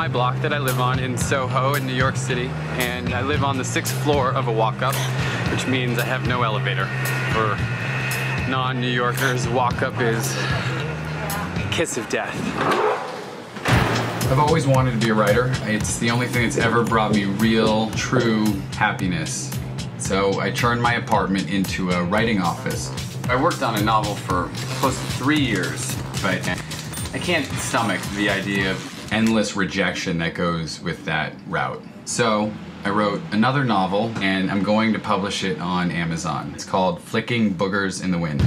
My block that I live on in Soho in New York City, and I live on the sixth floor of a walk-up, which means I have no elevator. For non-New Yorkers, walk-up is kiss of death. I've always wanted to be a writer. It's the only thing that's ever brought me real, true happiness. So I turned my apartment into a writing office. I worked on a novel for close to three years, but I can't stomach the idea of endless rejection that goes with that route. So I wrote another novel and I'm going to publish it on Amazon. It's called Flicking Boogers in the Wind.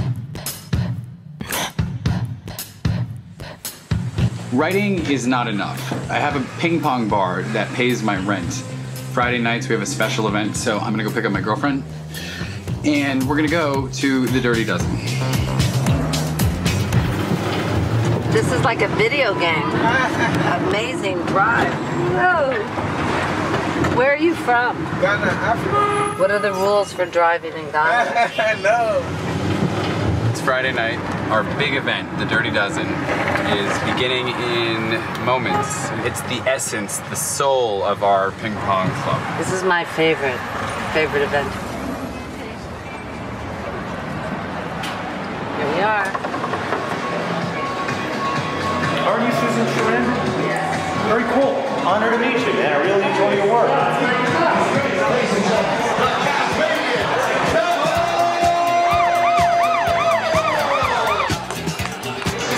Writing is not enough. I have a ping pong bar that pays my rent. Friday nights we have a special event, so I'm gonna go pick up my girlfriend and we're gonna go to the Dirty Dozen. This is like a video game. Amazing drive. Whoa. Where are you from? Ghana, Africa. What are the rules for driving in Ghana? no. It's Friday night. Our big event, the Dirty Dozen, is beginning in moments. It's the essence, the soul of our ping pong club. This is my favorite, favorite event. Here we are. Are you Susan Sarandon? Yes. Very cool. Honor to meet you, man. I really enjoy your work.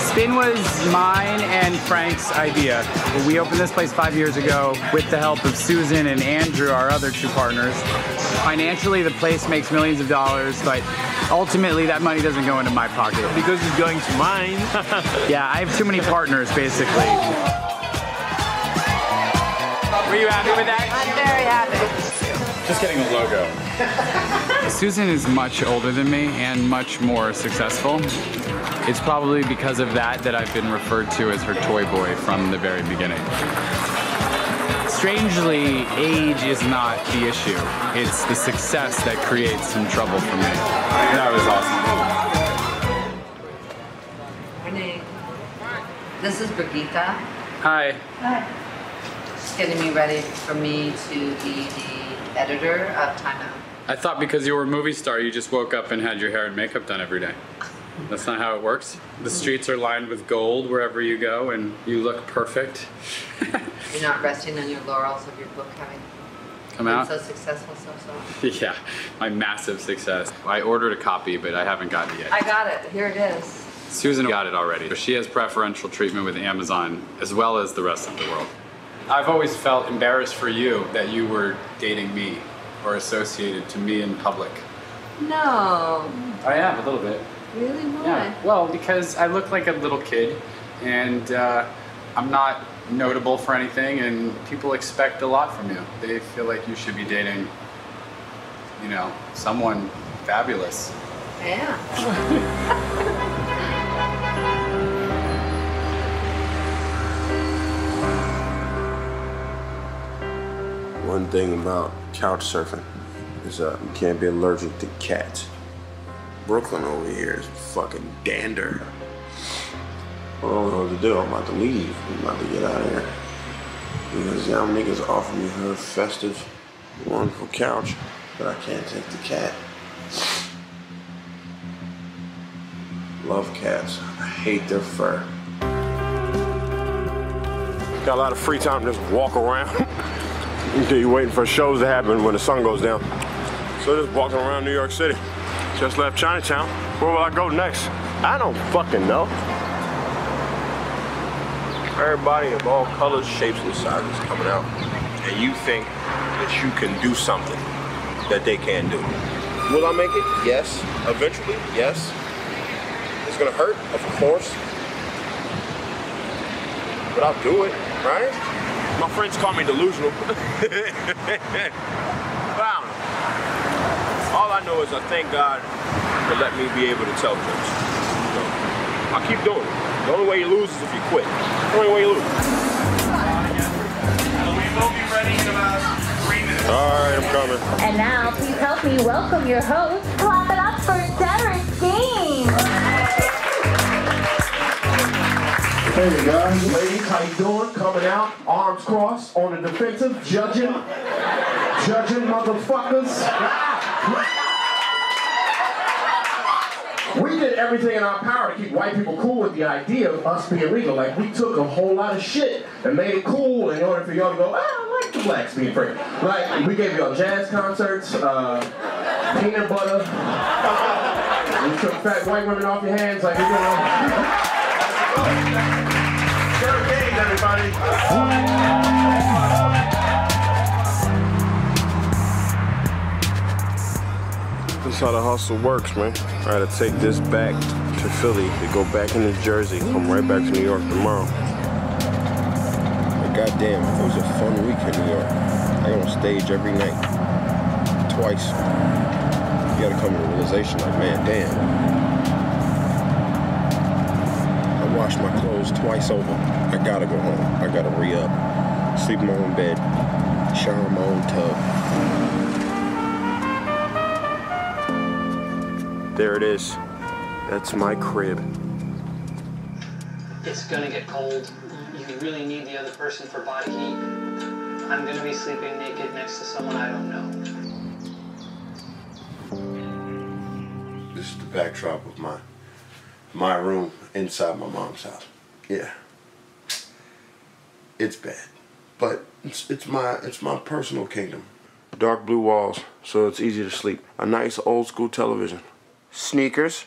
Spin was mine and Frank's idea. We opened this place five years ago with the help of Susan and Andrew, our other two partners. Financially, the place makes millions of dollars, but ultimately that money doesn't go into my pocket. Because it's going to mine. Yeah, I have too many partners, basically. Were you happy with that? I'm very happy. Just getting a logo. Susan is much older than me and much more successful. It's probably because of that that I've been referred to as her toy boy from the very beginning. Strangely, age is not the issue. It's the success that creates some trouble for me. That was awesome. Morning. This is Brigitte. Hi. She's getting me ready for me to be the editor of Time Out. I thought because you were a movie star, you just woke up and had your hair and makeup done every day. That's not how it works. The streets are lined with gold wherever you go, and you look perfect. You're not resting on your laurels of your book having Come been out. so successful so so. Yeah, my massive success. I ordered a copy, but I haven't gotten it yet. I got it. Here it is. Susan got it already. She has preferential treatment with Amazon as well as the rest of the world. I've always felt embarrassed for you that you were dating me or associated to me in public. No. I am a little bit. Really? Why? Yeah. Well, because I look like a little kid, and uh, I'm not notable for anything, and people expect a lot from you. They feel like you should be dating, you know, someone fabulous. Yeah. One thing about couch surfing is uh, you can't be allergic to cats. Brooklyn over here is fucking dander. I don't know what to do. I'm about to leave. I'm about to get out of here. Because y'all niggas offer me her festive, wonderful couch, but I can't take the cat. Love cats. I hate their fur. Got a lot of free time to just walk around. until you're waiting for shows to happen when the sun goes down. So just walking around New York City. Just left Chinatown. Where will I go next? I don't fucking know. Everybody of all colors, shapes, and sizes coming out. And you think that you can do something that they can't do. Will I make it? Yes. Eventually? Yes. It's gonna hurt? Of course. But I'll do it, right? My friends call me delusional. but I don't know. All I know is I thank God for letting me be able to tell jokes. So, I'll keep doing it. The only way you lose is if you quit. The only way you lose. We will be ready in about three minutes. All right, I'm coming. And now, please help me welcome your host. Clap it up for Derek Gaines. Hey guys, ladies, how you doing? Coming out, arms crossed, on the defensive, judging, judging motherfuckers. We did everything in our power to keep white people cool with the idea of us being legal. Like we took a whole lot of shit and made it cool in order for y'all to go, ah, I like the blacks being free. Like we gave y'all jazz concerts, uh, peanut butter. We took fat white women off your hands, like doing. Sarah everybody. This is how the hustle works, man. I gotta take this back to Philly to go back into Jersey, come right back to New York tomorrow. But goddamn, it was a fun week in New York. I go on stage every night, twice. You gotta come to the realization, like, man, damn. I washed my clothes twice over. I gotta go home. I gotta re-up. Sleep in my own bed. Shower in my own tub. There it is. That's my crib. It's gonna get cold. You really need the other person for body heat. I'm gonna be sleeping naked next to someone I don't know. This is the backdrop of my my room inside my mom's house. Yeah. It's bad. But it's it's my it's my personal kingdom. Dark blue walls, so it's easy to sleep. A nice old school television. Sneakers.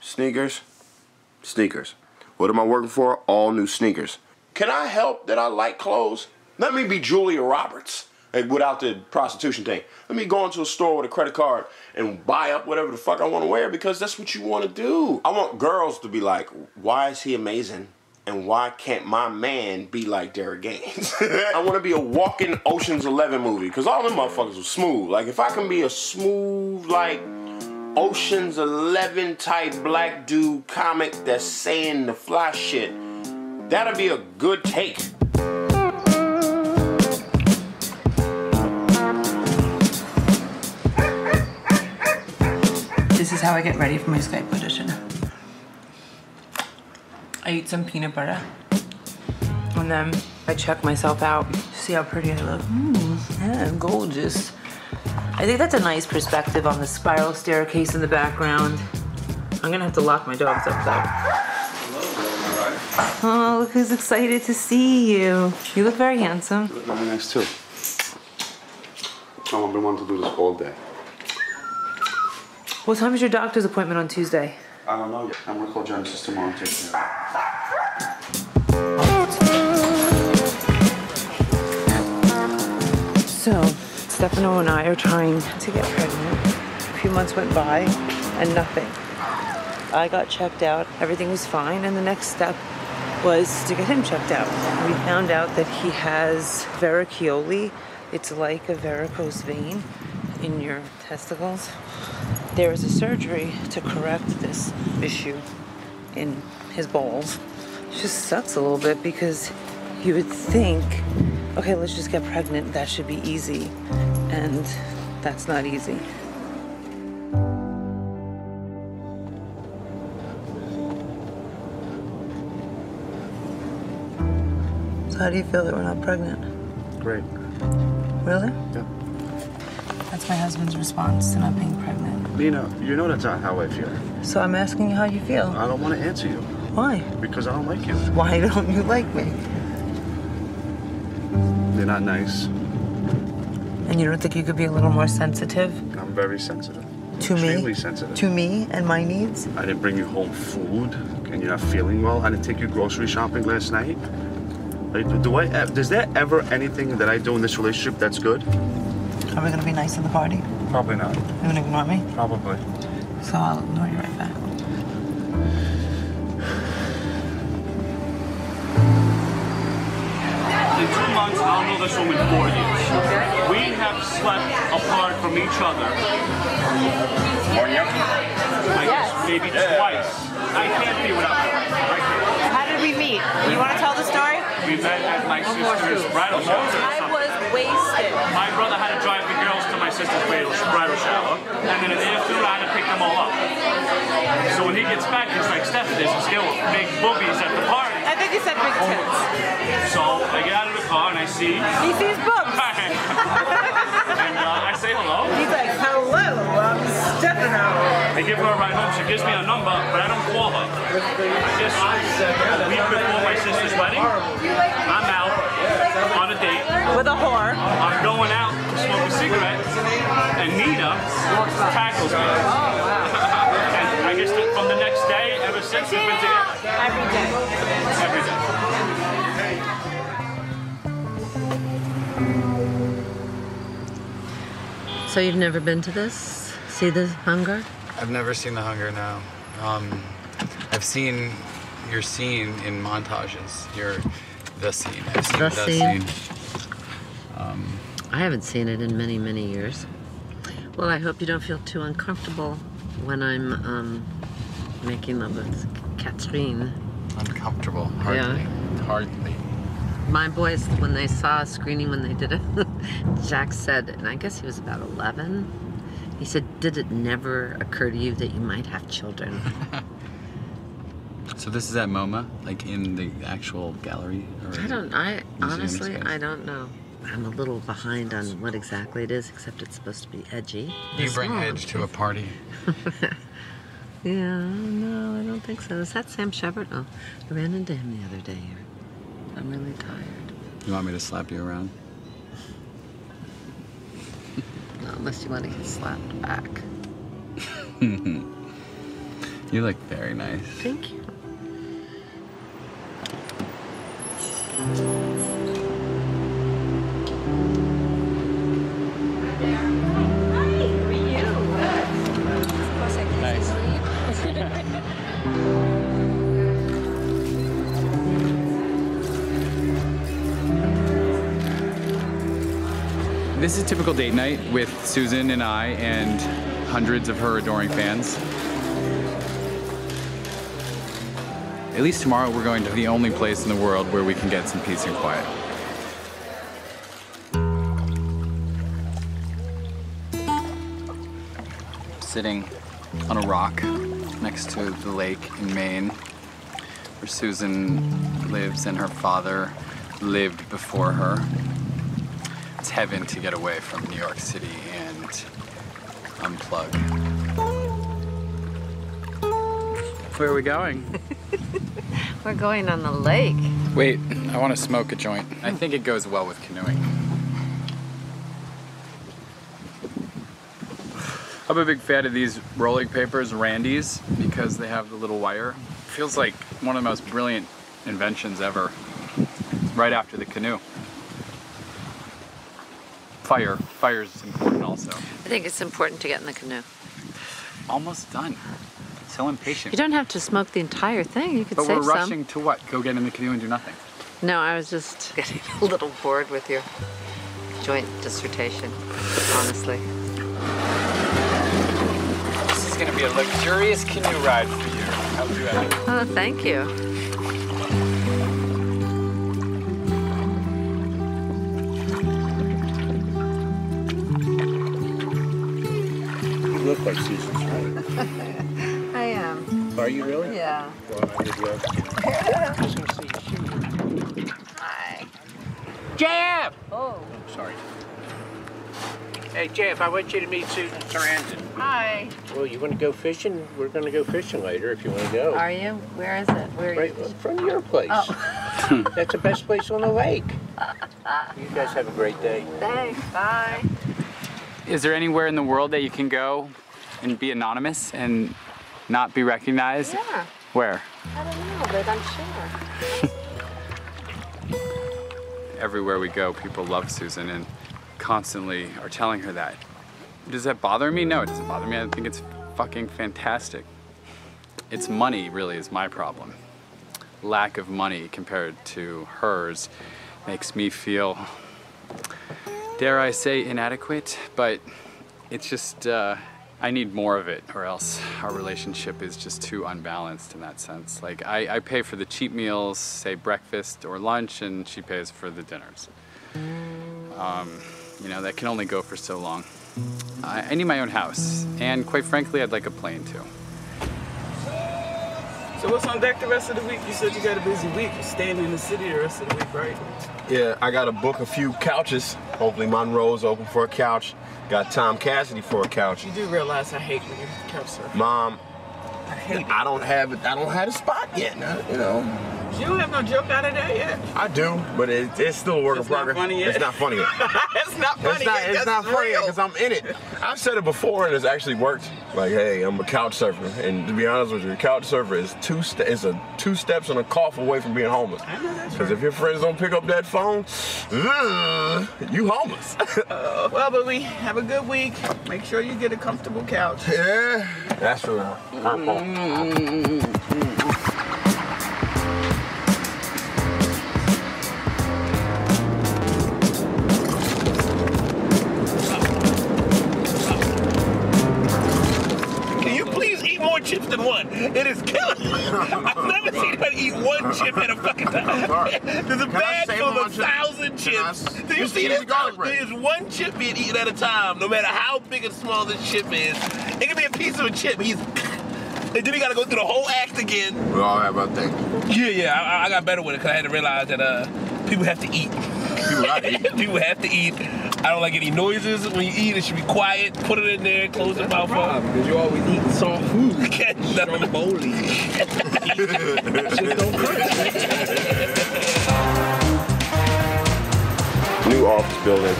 Sneakers. Sneakers. What am I working for? All new sneakers. Can I help that I like clothes? Let me be Julia Roberts. Without the prostitution thing. Let me go into a store with a credit card and buy up whatever the fuck I want to wear because that's what you want to do. I want girls to be like, why is he amazing? And why can't my man be like Derek Gaines? I want to be a walking Ocean's Eleven movie because all them motherfuckers are smooth. Like if I can be a smooth like Ocean's Eleven type black dude comic that's saying the fly shit, that'll be a good take. This is how I get ready for my Skype audition. I eat some peanut butter. And then I check myself out. See how pretty I look. Mm, yeah, gorgeous. I think that's a nice perspective on the spiral staircase in the background. I'm gonna have to lock my dogs up though. Oh, look who's excited to see you. You look very handsome. look Very nice too. Oh, I've been wanting to do this all day. What time is your doctor's appointment on Tuesday? I don't know yet. I'm gonna call Genesis tomorrow and take care. So, Stefano and I are trying to get pregnant. A few months went by and nothing. I got checked out, everything was fine, and the next step was to get him checked out. We found out that he has varicocele. It's like a varicose vein in your testicles. There is a surgery to correct this issue in his balls. It just sucks a little bit because you would think, okay, let's just get pregnant. That should be easy. And that's not easy. So, how do you feel that we're not pregnant? Great. Really? Yeah. That's my husband's response to not being pregnant. Nina, you know that's not how I feel. So, I'm asking you how you feel. I don't want to answer you Why? because I don't like you. Why don't you like me? Not nice. And you don't think you could be a little more sensitive I'm very sensitive. to me? Extremely sensitive. To me and my needs? I didn't bring you home food, and you're not feeling well. I didn't take you grocery shopping last night. Like, do I? Is there ever anything that I do in this relationship that's good? Are we gonna be nice in the party? Probably not. You gonna ignore me? Probably. So I'll ignore you right back. Months, I'll know this woman four years. We have slept apart from each other. I guess maybe twice. I can't be without her. How did we meet? You wanna tell the story? We met at my sister's bridal shower. I was wasted. My brother had to drive the girls to my sister's bridal bridal shower, and then in the afternoon I had to pick them all up. So when he gets back, he's like, Steph, there's a scale of big boobies at the party. He said big tits. So I get out of the car and I see. He sees boobs. and uh, I say hello. He's like, hello, I'm Stefano. I give her a ride home. She gives me a number, but I don't call her. I just a week before my sister's wedding, I'm out on a date. With a whore. I'm going out to smoke a cigarette, and Nina tackles me. and I guess from the next day, ever since we've been together. Every day. So you've never been to this? See the hunger? I've never seen The Hunger now. Um, I've seen your scene in montages. Your the scene. I've seen The the, scene? scene. Um, I haven't seen it in many, many years. Well, I hope you don't feel too uncomfortable when I'm um, making love with Catherine. uncomfortable. Hardly. Hardly. My boys, when they saw a screening when they did it, Jack said, and I guess he was about 11, he said, Did it never occur to you that you might have children? So this is at MoMA, like in the actual gallery. Or I don't, I honestly, space? I don't know. I'm a little behind on what exactly it is, except it's supposed to be edgy. You bring not. Edge to a party. Yeah, no, I don't think so. Is that Sam Shepard? Oh, I ran into him the other day here. I'm really tired. You want me to slap you around? No, unless you want to get slapped back. you look very nice. Thank you. Typical date night with Susan and I and hundreds of her adoring fans. At least tomorrow we're going to the only place in the world where we can get some peace and quiet. Sitting on a rock next to the lake in Maine where Susan lives and her father lived before her. It's heaven to get away from New York City and unplug. Where are we going? We're going on the lake. Wait, I want to smoke a joint. I think it goes well with canoeing. I'm a big fan of these rolling papers, Randy's, because they have the little wire. Feels like one of the most brilliant inventions ever. Right after the canoe. Fire. Fire is important also. I think it's important to get in the canoe. Almost done. So impatient. You don't have to smoke the entire thing. You could but save we're some. rushing to what? Go get in the canoe and do nothing. No, I was just getting a little bored with your joint dissertation, honestly. This is going to be a luxurious canoe ride for you. I'll do that. Oh, thank you. Like Susan's right. I am. Are you really? Yeah. Well, I did love Just gonna see you. Hi. Jeff! Oh. Sorry. Hey, Jeff, I want you to meet Susan Sarandon. Hi. Well, you want to go fishing? We're going to go fishing later if you want to go. Are you? Where is it? Where are Right you? from your place. Oh. That's the best place on the lake. You guys have a great day. Thanks. Bye. Is there anywhere in the world that you can go and be anonymous and not be recognized? Yeah. Where? I don't know, but I'm sure. Everywhere we go, people love Susan and constantly are telling her that. Does that bother me? No, it doesn't bother me. I think it's fucking fantastic. It's money, really, is my problem. Lack of money compared to hers makes me feel, dare I say, inadequate, but it's just, uh, I need more of it, or else our relationship is just too unbalanced in that sense. Like, I, I pay for the cheap meals, say breakfast or lunch, and she pays for the dinners. Um, you know, that can only go for so long. I, I need my own house, and quite frankly, I'd like a plane too. So what's on deck the rest of the week? You said you got a busy week. You're staying in the city the rest of the week, right? Yeah, I gotta book a few couches. Hopefully Monroe's open for a couch. Got Tom Cassidy for a couch. You do realize I hate when you couch surf. Mom, I I don't have it. I don't have a spot yet. Now, you know, You don't have no joke out of that yet. I do, but it, it's still a work in progress. funny yet? It's not funny yet. it's not funny. It's not, yet, it's 'cause not funny real. because I'm in it. I've said it before and it's actually worked. Like, hey, I'm a couch surfer, and to be honest with you, a couch surfer is two ste- is a two steps and a cough away from being homeless. Because if your friends don't pick up that phone, ugh, you homeless. Uh, well, but we have a good week. Make sure you get a comfortable couch. Yeah, that's true. Can time. There's a Can bag full of chips? thousand Can I chips. Do you see eat this? the garlic bread? There's one chip being eaten at a time, no matter how big and small this chip is. It can be a piece of a chip. He's and then he got to go through the whole act again. We all have our thing. Yeah, yeah. I, I got better with it because I had to realize that uh, people have to eat. People have to eat. people have to eat. I don't like any noises when you eat. It should be quiet. Put it in there. Close the mouth up. Because you always eating soft food. Stromboli. New office building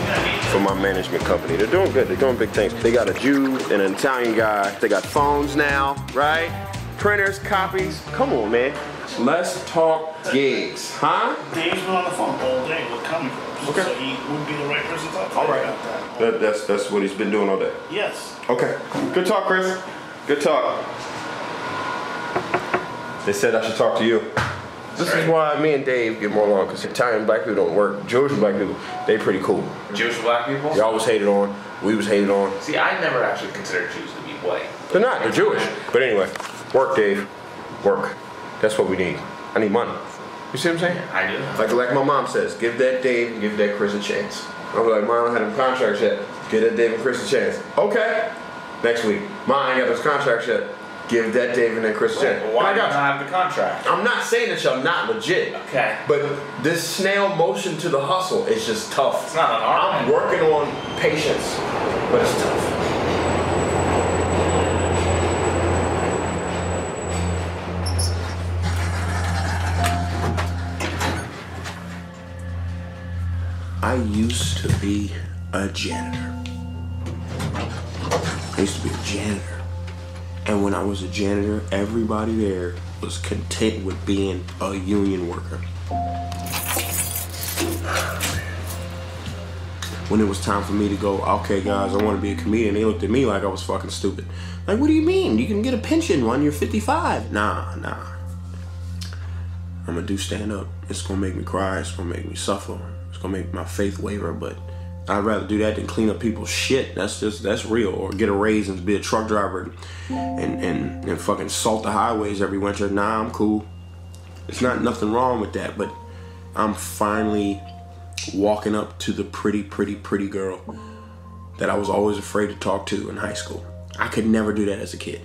for my management company. They're doing good. They're doing big things. They got a Jew and an Italian guy. They got phones now, right? Printers, copies. Come on, man. Let's talk gigs, huh? Dave's been on the phone all day with comic books, Okay. so he wouldn't be the right person to talk to All right. about that. That, that's that's what he's been doing all day. Yes. Okay. Good talk, Chris. Good talk. They said I should talk to you. This is why me and Dave get more along, because Italian black people don't work. Jewish black people, they pretty cool. Jewish black people? Y'all was hated on. We was hated on. See, I never actually considered Jews to be white. They're not. They're Jewish. But anyway, work, Dave. Work. That's what we need. I need money. You see what I'm saying? I do. Like like my mom says, give that Dave and give that Chris a chance. I was like, Mom, I had them contracts yet. Give that Dave and Chris a chance. Okay. Next week, Mom, I ain't got those contracts yet. Give that David and Chris. Why do I you got not have the contract? I'm not saying that y'all not legit. Okay. But this snail motion to the hustle is just tough. It's not an art. I'm working on patience, but it's tough. I used to be a janitor. I used to be a janitor. And when I was a janitor, everybody there was content with being a union worker. When it was time for me to go, okay, guys, I want to be a comedian, they looked at me like I was fucking stupid. Like, what do you mean? You can get a pension when you're 55. Nah, nah. I'm gonna do stand up. It's gonna make me cry. It's gonna make me suffer. It's gonna make my faith waver. But I'd rather do that than clean up people's shit. That's just that's real. Or get a raise and be a truck driver and and and fucking salt the highways every winter. Nah, I'm cool. It's not nothing wrong with that. But I'm finally walking up to the pretty, pretty, pretty girl that I was always afraid to talk to in high school. I could never do that as a kid.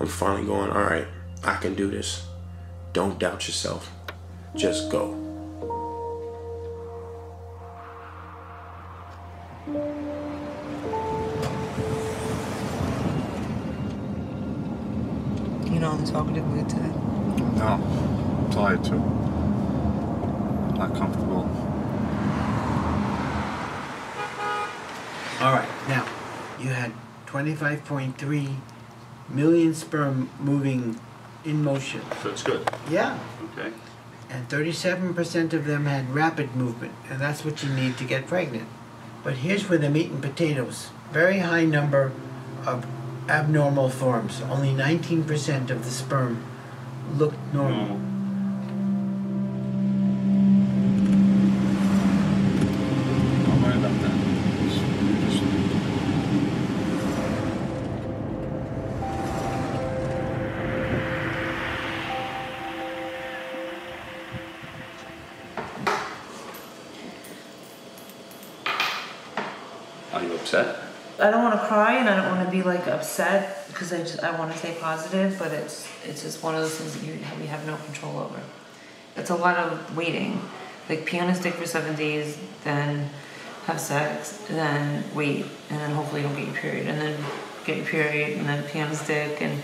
I'm finally going. All right, I can do this. Don't doubt yourself. Just go. You know I'm talkative mood today. Eh? No, I'm tired too. Not comfortable. All right, now you had 25.3 million sperm moving in motion. So it's good. Yeah. Okay. And 37% of them had rapid movement, and that's what you need to get pregnant. But here's where the meat and potatoes very high number of abnormal forms. Only 19% of the sperm looked normal. Don't like upset because I just I want to stay positive, but it's it's just one of those things that you we have no control over. It's a lot of waiting, like pee on a stick for seven days, then have sex, then wait, and then hopefully you don't get your period, and then get your period, and then pee on a stick, and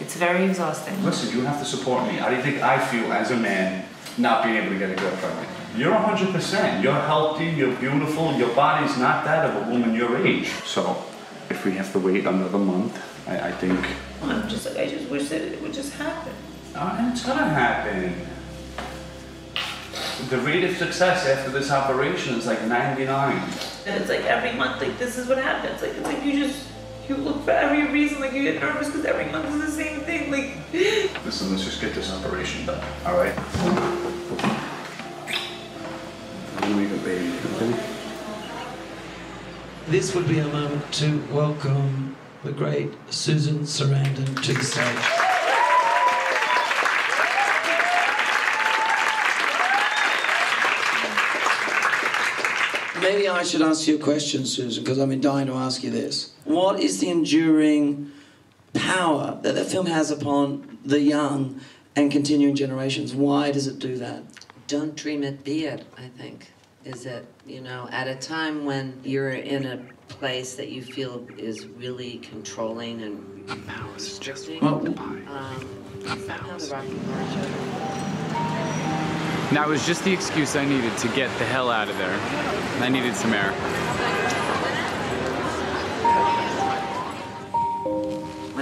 it's very exhausting. Listen, you have to support me. How do you think I feel as a man not being able to get a girl pregnant? You're 100%. You're healthy, you're beautiful, your body's not that of a woman your age. So, if we have to wait another month, I, I think. I'm just like I just wish that it would just happen. Uh, and it's gonna happen. The rate of success after this operation is like 99. And it's like every month, like this is what happens. Like it's like you just you look for every reason, like you get nervous because every month is the same thing. Like Listen, let's just get this operation done, all right? I'm gonna make a baby, okay? This would be a moment to welcome the great Susan Sarandon to the stage. Maybe I should ask you a question, Susan, because I've been dying to ask you this. What is the enduring power that the film has upon the young and continuing generations? Why does it do that? Don't dream it, be it, I think. Is it, you know, at a time when you're in a place that you feel is really controlling and a mouse is just um, a mouse. The Rocky Horror Show. And that was just the excuse I needed to get the hell out of there. I needed some air.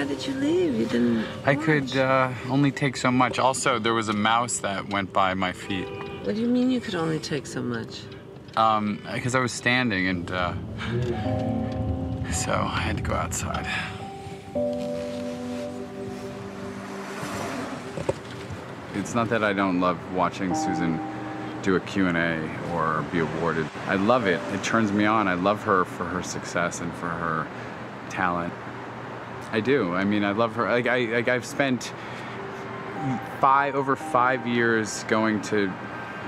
Why did you leave? You didn't. I could uh, only take so much. Also, there was a mouse that went by my feet. What do you mean you could only take so much? Um, because I was standing and, uh, so I had to go outside. It's not that I don't love watching Susan do a Q&A or be awarded. I love it. It turns me on. I love her for her success and for her talent. I do. I mean, I love her. Like I, like I've spent five over five years going to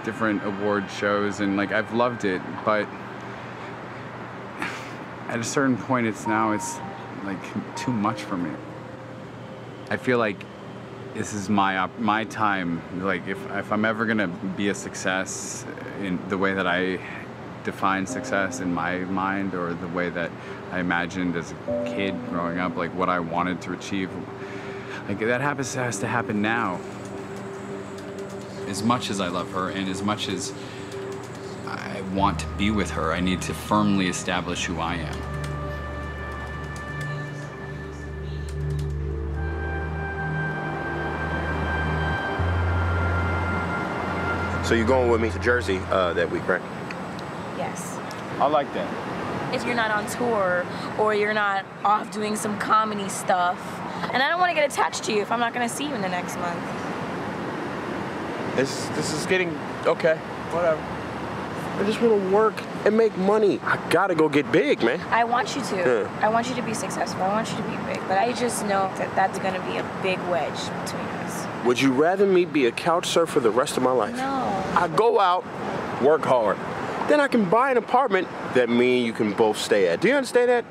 different award shows, and like I've loved it. But at a certain point, it's now it's like too much for me. I feel like this is my my time. Like if if I'm ever gonna be a success in the way that I define success in my mind, or the way that I imagined as a kid growing up, like what I wanted to achieve, like that happens has to happen now. As much as I love her, and as much as I want to be with her, I need to firmly establish who I am. So you're going with me to Jersey uh, that week, right? Yes. I like that. If you're not on tour or you're not off doing some comedy stuff, and I don't want to get attached to you if I'm not going to see you in the next month. This this is getting okay. Whatever. I just want to work and make money. I gotta go get big, man. I want you to. Yeah. I want you to be successful. I want you to be big. But I just know that that's going to be a big wedge between us. Would you rather me be a couch surfer the rest of my life? No. I go out, work hard. Then I can buy an apartment that me and you can both stay at. Do you understand that?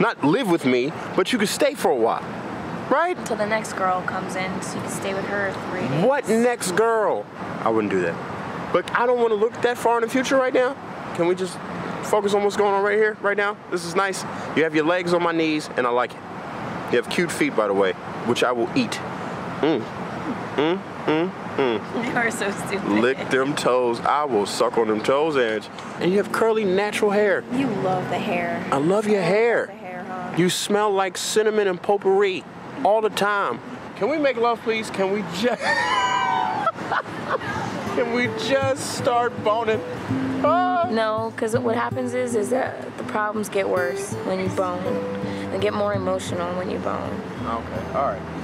Not live with me, but you can stay for a while. Right? Until the next girl comes in so you can stay with her three days. What next girl? I wouldn't do that. But I don't want to look that far in the future right now. Can we just focus on what's going on right here, right now? This is nice. You have your legs on my knees, and I like it. You have cute feet, by the way, which I will eat. Mm. Mm, mm, mm. You are so stupid. Lick them toes. I will suck on them toes, and and you have curly, natural hair. You love the hair. I love your hair. The hair, huh? You smell like cinnamon and potpourri all the time. Can we make love, please? Can we just? Can we just start boning? Ah. No, because what happens is is that the problems get worse when you bone. They get more emotional when you bone. Okay, all right.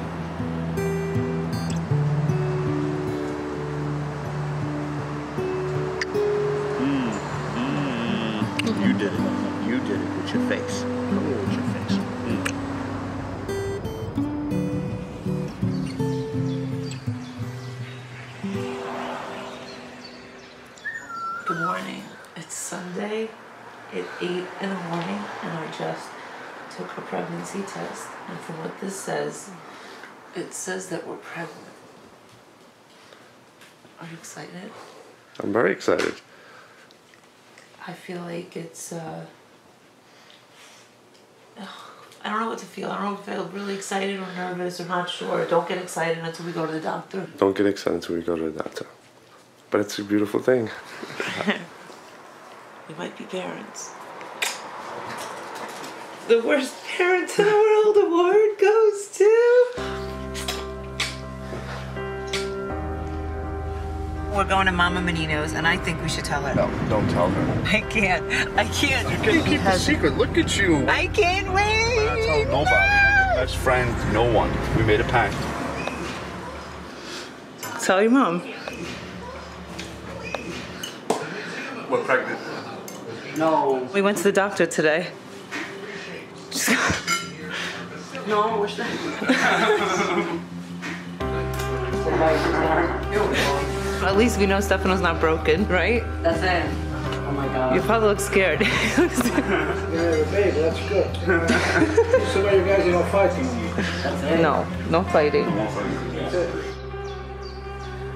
You did it with your face. Come here with your face. Good morning. It's Sunday at 8 in the morning, and I just took a pregnancy test, and from what this says, it says that we're pregnant. Are you excited? I'm very excited. I feel like it's, uh. I don't know what to feel. I don't know if I feel really excited or nervous or not sure. Don't get excited until we go to the doctor. Don't get excited until we go to the doctor. But it's a beautiful thing. We might be parents. The worst parents in the world award goes to. We're going to Mama Mannino's, and I think we should tell her. No, don't tell her. I can't. I can't. You can keep the secret. Look at you. I can't wait. Not tell nobody. Best friend, no one. We made a pact. Tell your mom. We're pregnant. No. We went to the doctor today. no, we're At least we know Stefano's not broken, right? That's it. Oh my god. You probably look scared. Yeah, babe, that's good. so you guys are not fighting. no, no fighting.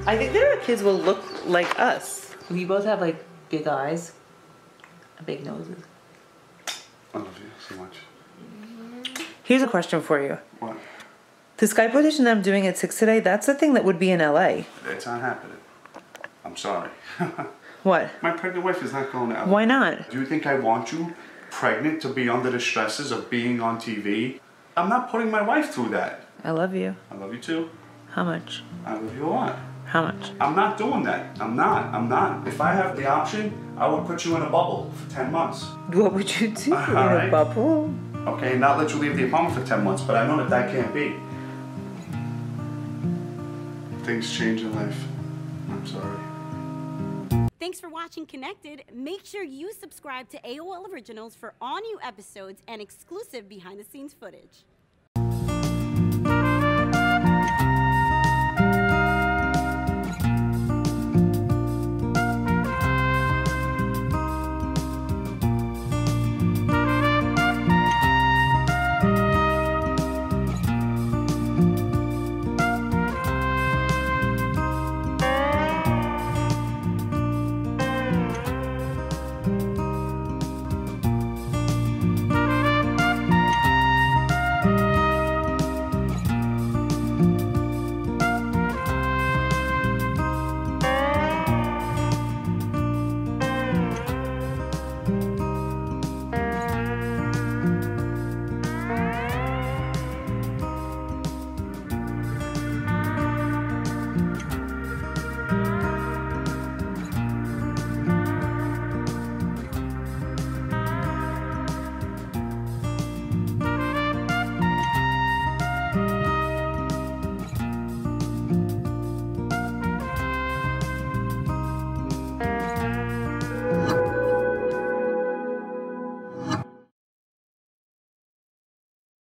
I think there are kids will look like us. We both have like big eyes, and big noses. I love you so much. Here's a question for you. What? The Skype audition that I'm doing at 6 today, that's the thing that would be in LA. It's not happening. I'm sorry. What? My pregnant wife is not going out. Why not? Do you think I want you pregnant to be under the stresses of being on TV? I'm not putting my wife through that. I love you. I love you too. How much? I love you a lot. How much? I'm not doing that. I'm not. I'm not. If I have the option, I would put you in a bubble for 10 months. What would you do in a bubble? Okay, not let you leave the apartment for 10 months, but I know that that can't be. Things change in life. I'm sorry. Thanks for watching Connected. Make sure you subscribe to AOL Originals for all new episodes and exclusive behind the scenes footage.